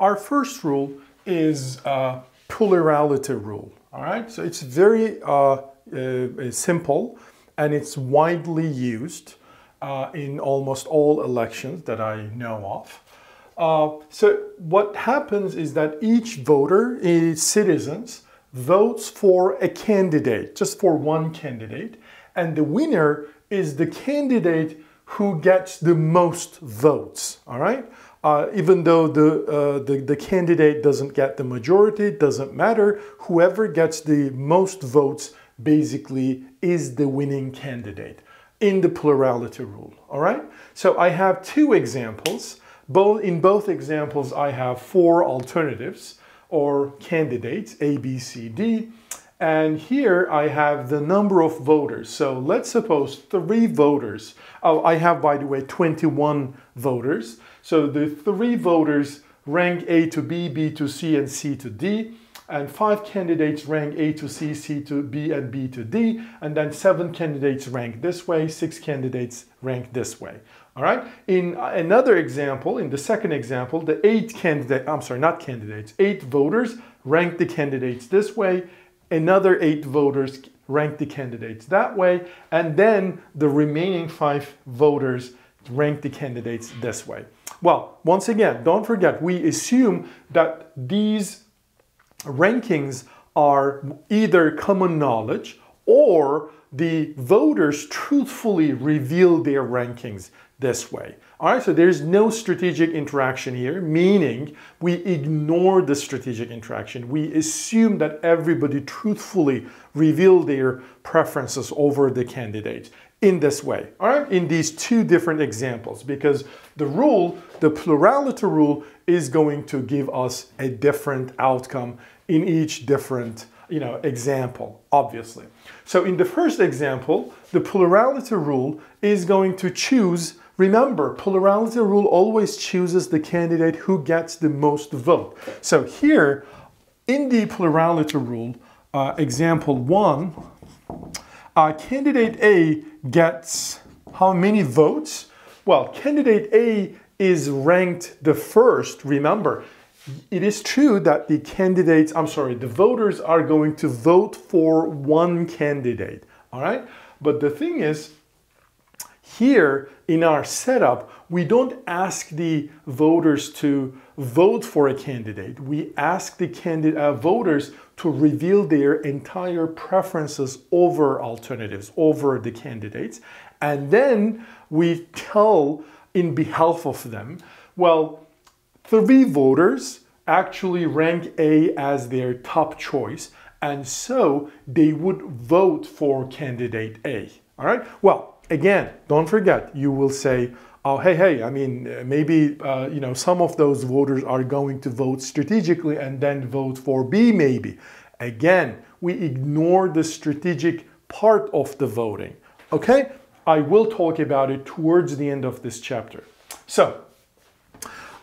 Our first rule is uh, plurality rule. All right, so it's very uh, uh, simple and it's widely used uh, in almost all elections that I know of. Uh, so what happens is that each voter, each citizens, votes for a candidate, just for one candidate, and the winner is the candidate who gets the most votes. All right. Uh, even though the, uh, the, the candidate doesn't get the majority, it doesn't matter. Whoever gets the most votes basically is the winning candidate in the plurality rule. All right. So I have two examples. Both in both examples, I have four alternatives or candidates A, B, C, D. And here I have the number of voters. So let's suppose three voters. Oh, I have, by the way, 21 voters. So the three voters rank A to B, B to C, and C to D. And five candidates rank A to C, C to B, and B to D. And then seven candidates rank this way, six candidates rank this way. All right. In another example, in the second example, the eight candidate, I'm sorry, not candidates, eight voters rank the candidates this way. Another eight voters rank the candidates that way. And then the remaining five voters rank the candidates this way. Well, once again, don't forget, we assume that these rankings are either common knowledge or the voters truthfully reveal their rankings this way. All right, so there's no strategic interaction here, meaning we ignore the strategic interaction. We assume that everybody truthfully reveal their preferences over the candidate in this way, all right, in these two different examples, because the rule, the plurality rule, is going to give us a different outcome in each different you know, example, obviously. So in the first example, the plurality rule is going to choose, remember, plurality rule always chooses the candidate who gets the most vote. So here, in the plurality rule, uh, example one, uh, candidate A gets how many votes? Well, candidate A is ranked the first, remember, it is true that the candidates, I'm sorry, the voters are going to vote for one candidate, all right? But the thing is, here in our setup, we don't ask the voters to vote for a candidate. We ask the uh, voters to reveal their entire preferences over alternatives, over the candidates, and then we tell in behalf of them, well, three voters actually rank A as their top choice, and so they would vote for candidate A. All right? Well, again, don't forget, you will say, oh, hey, hey, I mean, maybe, uh, you know, some of those voters are going to vote strategically and then vote for B, maybe. Again, we ignore the strategic part of the voting. Okay? I will talk about it towards the end of this chapter. So,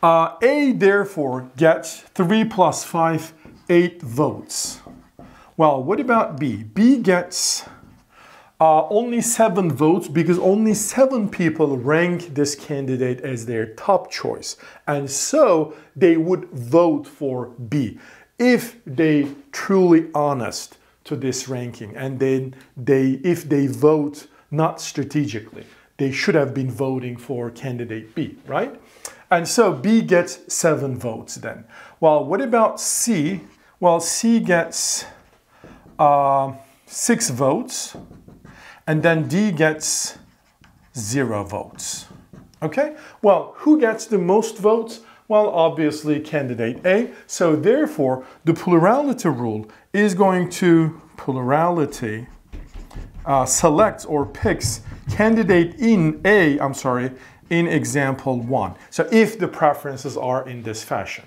uh, A therefore gets 3 plus 5, 8 votes. Well, what about B? B gets uh, only 7 votes because only 7 people rank this candidate as their top choice. And so they would vote for B if they truly honest to this ranking and then they if they vote not strategically they should have been voting for candidate B, right? And so B gets seven votes then. Well, what about C? Well, C gets uh, six votes, and then D gets zero votes. Okay? Well, who gets the most votes? Well, obviously candidate A. So therefore, the plurality rule is going to plurality uh, selects or picks candidate in A, I'm sorry, in example one. So if the preferences are in this fashion.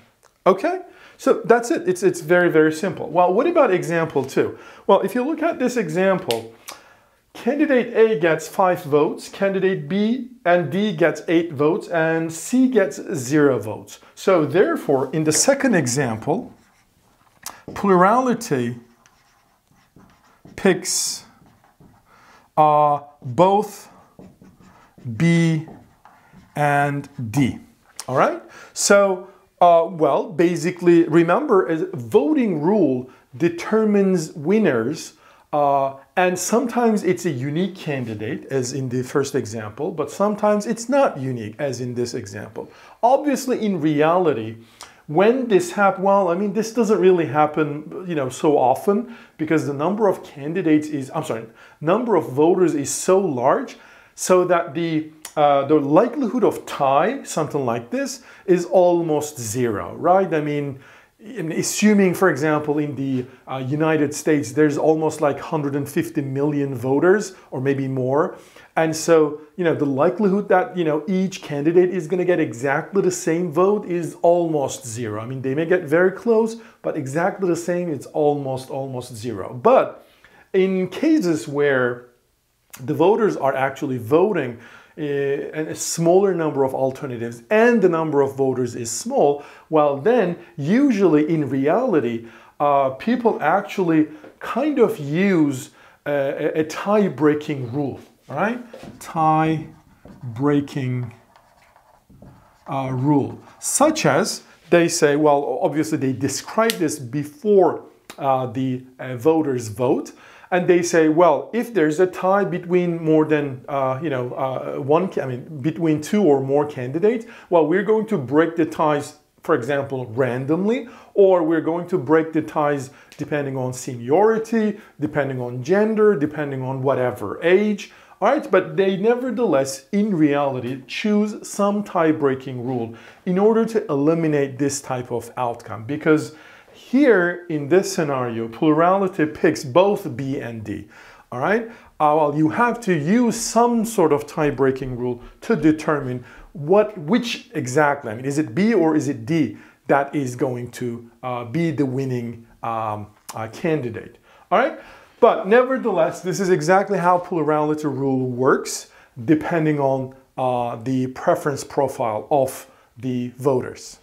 Okay? So that's it. It's, it's very, very simple. Well, what about example two? Well, if you look at this example, candidate A gets five votes, candidate B and D gets eight votes, and C gets zero votes. So therefore, in the second example, plurality picks uh, both B and D. All right? So Uh, well, basically, remember, a voting rule determines winners, uh, and sometimes it's a unique candidate, as in the first example, but sometimes it's not unique, as in this example. Obviously, in reality, when this happens, well, I mean, this doesn't really happen, you know, so often because the number of candidates is, I'm sorry, number of voters is so large, so that the uh, the likelihood of tie, something like this, is almost zero, right? I mean, assuming, for example, in the uh, United States, there's almost like 150 million voters or maybe more. And so, you know, the likelihood that, you know, each candidate is going to get exactly the same vote is almost zero. I mean, they may get very close, but exactly the same, it's almost, almost zero. But in cases where the voters are actually voting a smaller number of alternatives and the number of voters is small, well, then usually in reality, uh, people actually kind of use a, a tie breaking rule, right? Tie breaking uh, rule, such as they say, well, obviously they describe this before uh, the uh, voters vote and they say, well, if there's a tie between more than uh, you know uh, one, I mean, between two or more candidates, well, we're going to break the ties, for example, randomly, or we're going to break the ties depending on seniority, depending on gender, depending on whatever age. All right, but they nevertheless, in reality, choose some tie-breaking rule in order to eliminate this type of outcome because here in this scenario, plurality picks both B and D. All right. Uh, well, you have to use some sort of tie-breaking rule to determine what, which exactly. I mean, is it B or is it D that is going to uh, be the winning um, uh, candidate? All right. But nevertheless, this is exactly how plurality rule works, depending on uh, the preference profile of the voters.